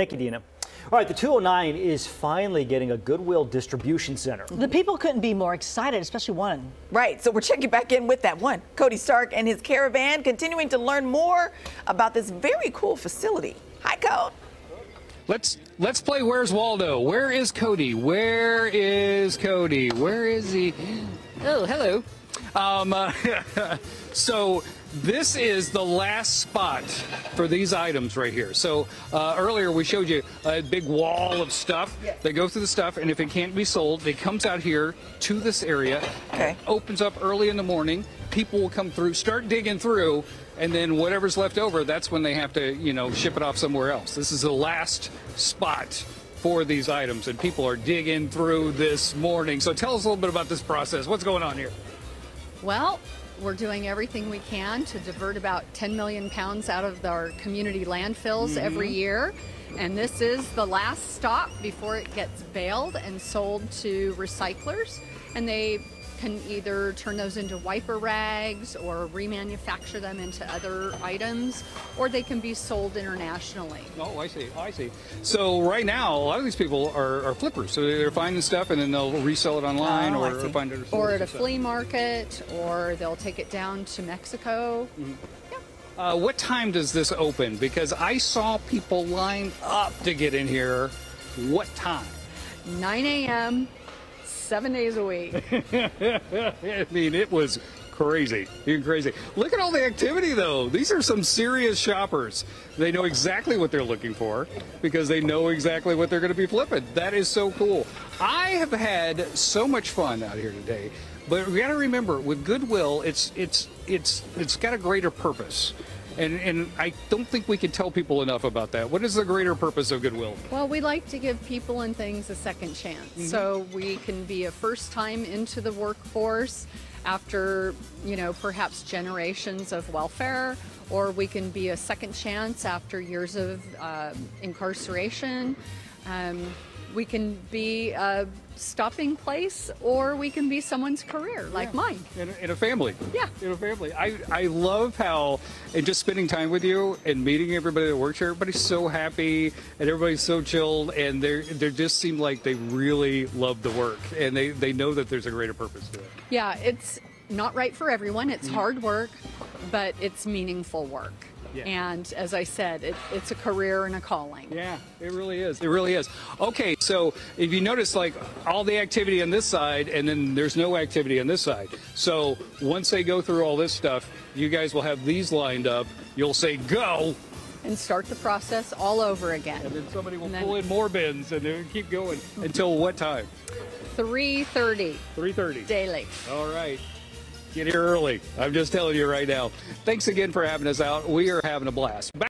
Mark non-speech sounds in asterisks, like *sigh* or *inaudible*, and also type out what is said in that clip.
Thank you, Dina. All right, the 209 is finally getting a Goodwill distribution center. The people couldn't be more excited, especially one. Right, so we're checking back in with that one. Cody Stark and his caravan continuing to learn more about this very cool facility. Hi, Cody. Let's let's play Where's Waldo? Where is Cody? Where is Cody? Where is he? Oh, hello. Um, uh, *laughs* so this is the last spot for these items right here. So uh, earlier we showed you a big wall of stuff. They go through the stuff, and if it can't be sold, it comes out here to this area. Okay. Opens up early in the morning. People will come through, start digging through, and then whatever's left over, that's when they have to, you know, ship it off somewhere else. This is the last spot for these items, and people are digging through this morning. So tell us a little bit about this process. What's going on here? Well, we're doing everything we can to divert about 10 million pounds out of our community landfills every mm-hmm. year. And this is the last stop before it gets baled and sold to recyclers. And they can either turn those into wiper rags or remanufacture them into other items, or they can be sold internationally. Oh, I see. Oh, I see. So right now, a lot of these people are, are flippers. So they're finding stuff and then they'll resell it online Oh, I or, find it Or at a flea market, or they'll take it down to Mexico. Uh, what time does this open? Because I saw people line up to get in here. What time? 9 a.m., seven days a week. *laughs* I mean, it was crazy. You're crazy. Look at all the activity, though. These are some serious shoppers. They know exactly what they're looking for because they know exactly what they're going to be flipping. That is so cool. I have had so much fun out here today. But we got to remember, with Goodwill, it's it's it's it's got a greater purpose. And, and I don't think we can tell people enough about that. What is the greater purpose of Goodwill? Well, we like to give people and things a second chance. So we can be a first time into the workforce after, you know, perhaps generations of welfare, or we can be a second chance after years of uh, incarceration. Um, we can be a stopping place, or we can be someone's career, like mine. in a, in a family. Yeah. In a family. I, I love how, and just spending time with you and meeting everybody that works here, everybody's so happy and everybody's so chilled and they they just seem like they really love the work and they, they know that there's a greater purpose to it. Yeah, it's not right for everyone. It's mm-hmm. hard work, but it's meaningful work. Yeah. And as I said, it, it's a career and a calling. Yeah, it really is. It really is. Okay, so if you notice, like all the activity on this side, and then there's no activity on this side. So once they go through all this stuff, you guys will have these lined up. You'll say go, And start the process all over again. and then somebody will then- pull in more bins, and then keep going mm-hmm. until what time? 3.30 3:30. daily. All right. Get here early. I'm just telling you right now. Thanks again for having us out. We are having a blast. Back